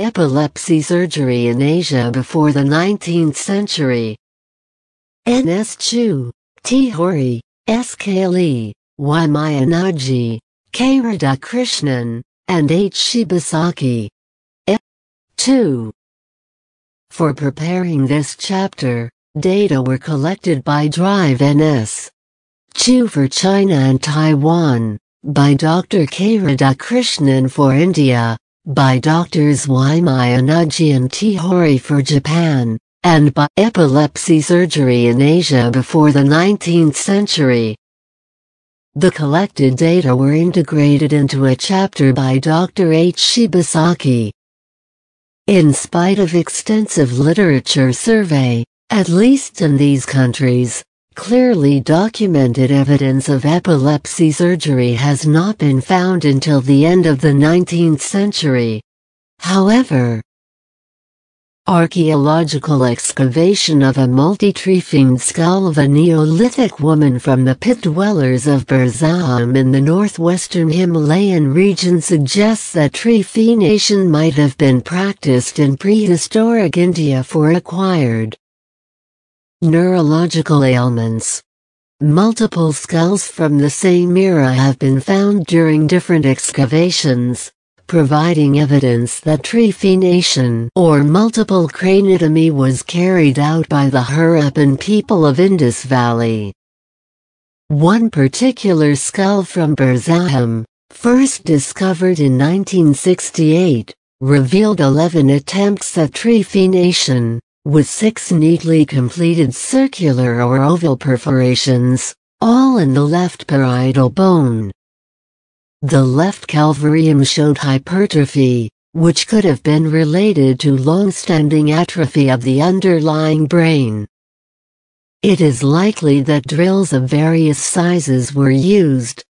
epilepsy surgery in Asia before the 19th century. N.S. Chu, T. Hori, S. K. Lee, Y. Mayanagi, K. Radhakrishnan, and H. Shibasaki. E. 2. For preparing this chapter, data were collected by Drive NS. Chu for China and Taiwan, by Dr. K. Radhakrishnan for India, by doctors Y. Mayanagi and T. Hori for Japan, and by epilepsy surgery in Asia before the 19th century. The collected data were integrated into a chapter by Dr. H. Shibasaki. In spite of extensive literature survey, at least in these countries, clearly documented evidence of epilepsy surgery has not been found until the end of the 19th century. However, Archaeological excavation of a multi-trephined skull of a Neolithic woman from the pit dwellers of Burzahom in the northwestern Himalayan region suggests that trephination might have been practiced in prehistoric India for acquired neurological ailments. Multiple skulls from the same era have been found during different excavations, providing evidence that trephination or multiple craniotomy was carried out by the Harappan people of Indus Valley. One particular skull from Burzahom, first discovered in 1968, revealed 11 attempts at trephination, with six neatly completed circular or oval perforations, all in the left parietal bone. The left calvarium showed hypertrophy, which could have been related to long-standing atrophy of the underlying brain. It is likely that drills of various sizes were used.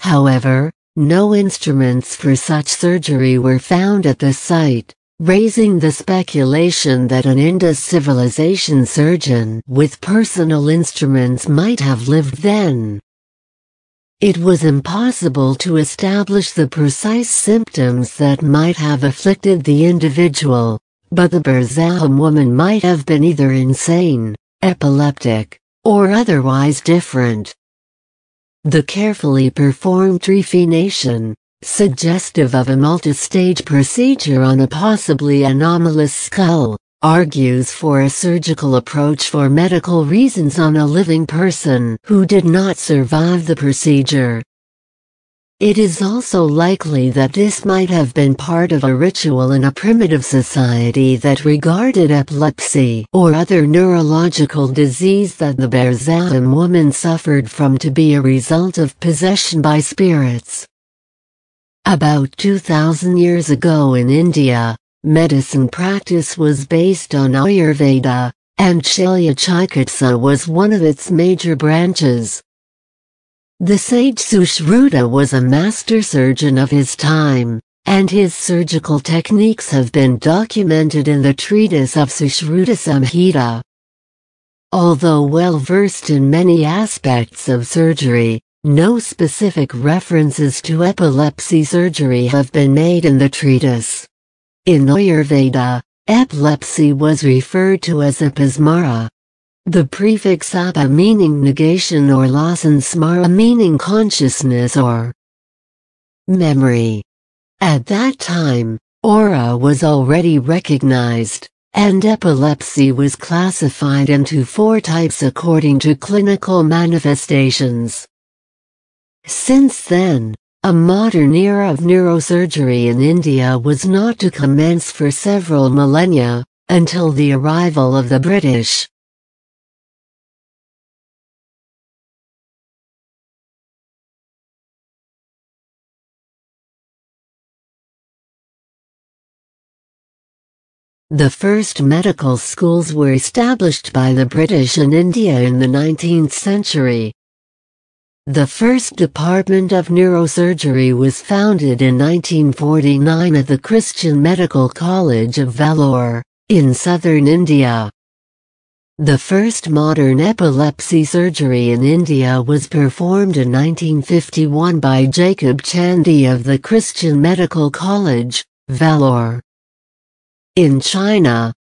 However, no instruments for such surgery were found at the site, raising the speculation that an Indus civilization surgeon with personal instruments might have lived then. It was impossible to establish the precise symptoms that might have afflicted the individual, but the Burzahom woman might have been either insane, epileptic, or otherwise different. The carefully performed trephination, suggestive of a multi-stage procedure on a possibly anomalous skull, argues for a surgical approach for medical reasons on a living person who did not survive the procedure. It is also likely that this might have been part of a ritual in a primitive society that regarded epilepsy or other neurological disease that the Burzahom woman suffered from to be a result of possession by spirits. About 2000 years ago in India, Medicine practice was based on Ayurveda, and Shalya Chikitsa was one of its major branches. The sage Sushruta was a master surgeon of his time, and his surgical techniques have been documented in the treatise of Sushruta Samhita. Although well versed in many aspects of surgery, no specific references to epilepsy surgery have been made in the treatise. In Ayurveda, epilepsy was referred to as apasmara. The prefix apa meaning negation or loss and smara meaning consciousness or memory. At that time, aura was already recognized, and epilepsy was classified into four types according to clinical manifestations. Since then, a modern era of neurosurgery in India was not to commence for several millennia, until the arrival of the British. The first medical schools were established by the British in India in the 19th century. The first department of neurosurgery was founded in 1949 at the Christian Medical College of Vellore, in southern India. The first modern epilepsy surgery in India was performed in 1951 by Jacob Chandy of the Christian Medical College, Vellore. In China,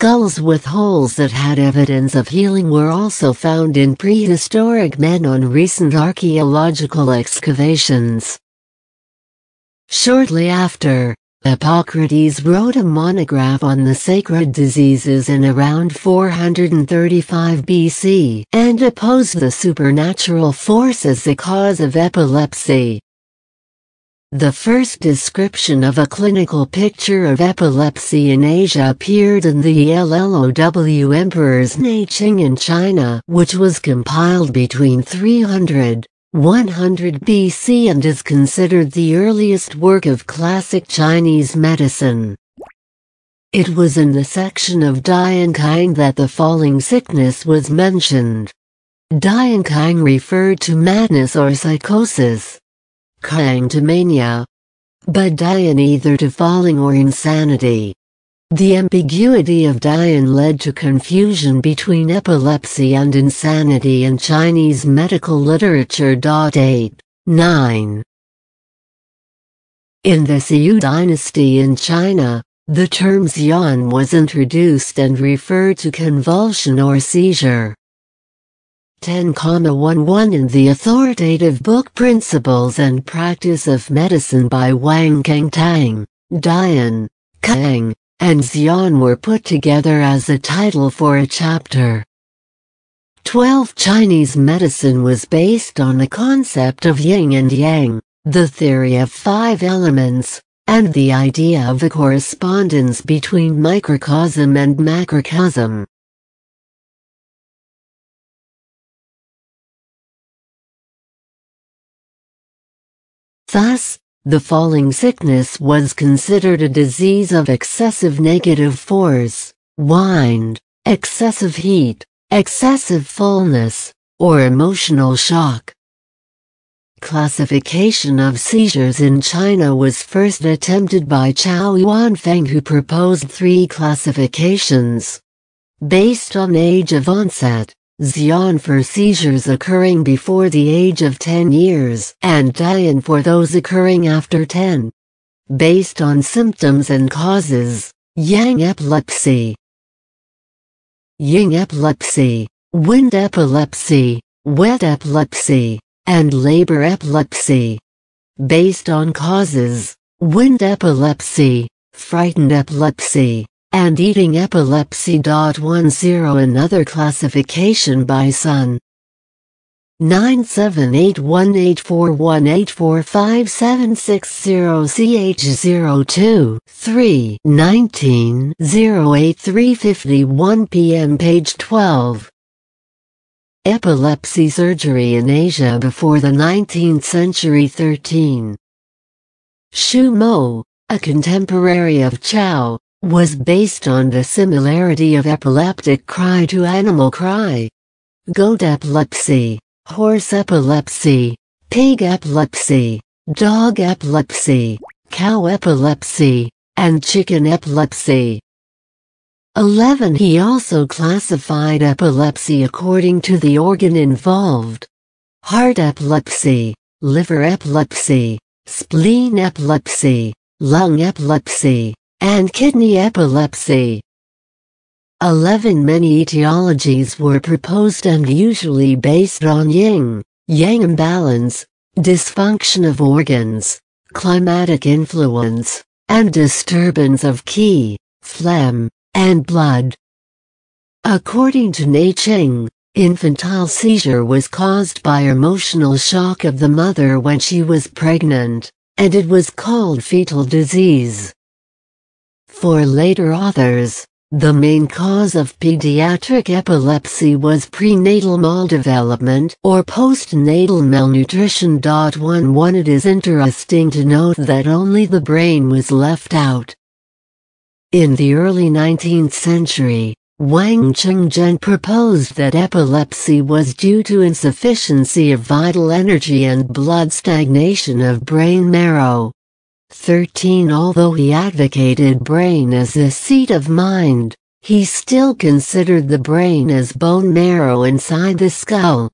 skulls with holes that had evidence of healing were also found in prehistoric men on recent archaeological excavations. Shortly after, Hippocrates wrote a monograph on the sacred diseases in around 435 BC and opposed the supernatural force as the cause of epilepsy. The first description of a clinical picture of epilepsy in Asia appeared in the LLOW Emperor's Neijing in China, which was compiled between 300 100 BC and is considered the earliest work of classic Chinese medicine. It was in the section of Diankang that the falling sickness was mentioned. Diankang referred to madness or psychosis. Kang to mania. But Dian either to falling or insanity. The ambiguity of Dian led to confusion between epilepsy and insanity in Chinese medical literature. 8. 9. In the Xiu dynasty in China, the term xian was introduced and referred to convulsion or seizure. 10,11 in the authoritative book Principles and Practice of Medicine by Wang Kentang, Dian, Kang, and Xian were put together as a title for a chapter. 12 Chinese medicine was based on the concept of yin and yang, the theory of five elements, and the idea of a correspondence between microcosm and macrocosm. Thus, the falling sickness was considered a disease of excessive negative force, wind, excessive heat, excessive fullness, or emotional shock. Classification of seizures in China was first attempted by Chao Yuanfang who proposed three classifications. Based on age of onset, Xian for seizures occurring before the age of 10 years, and Dian for those occurring after 10. Based on symptoms and causes, Yang epilepsy, Yin epilepsy, wind epilepsy, wet epilepsy, and labor epilepsy. Based on causes, wind epilepsy, frightened epilepsy, and eating epilepsy. 10 Another classification by Sun 9781841845760CH02 3 19 351 p.m. page 12 Epilepsy surgery in Asia before the 19th century 13 Shu Mo, a contemporary of Chao, was based on the similarity of epileptic cry to animal cry. Goat epilepsy, horse epilepsy, pig epilepsy, dog epilepsy, cow epilepsy, and chicken epilepsy. 11. He also classified epilepsy according to the organ involved. Heart epilepsy, liver epilepsy, spleen epilepsy, lung epilepsy, and kidney epilepsy. 11 Many etiologies were proposed and usually based on yin, yang imbalance, dysfunction of organs, climatic influence, and disturbance of qi, phlegm, and blood. According to Neijing, infantile seizure was caused by emotional shock of the mother when she was pregnant, and it was called fetal disease. For later authors, the main cause of pediatric epilepsy was prenatal maldevelopment or postnatal malnutrition. 11 It is interesting to note that only the brain was left out. In the early 19th century, Wang Qingren proposed that epilepsy was due to insufficiency of vital energy and blood stagnation of brain marrow. 13 Although he advocated brain as the seat of mind, he still considered the brain as bone marrow inside the skull.